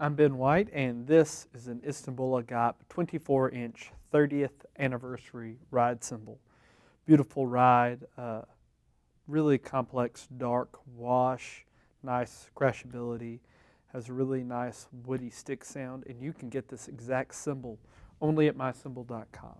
I'm Ben White, and this is an Istanbul Agop 24 inch 30th anniversary ride cymbal. Beautiful ride, uh, really complex dark wash, nice crashability, has a really nice woody stick sound, and you can get this exact cymbal only at mycymbal.com.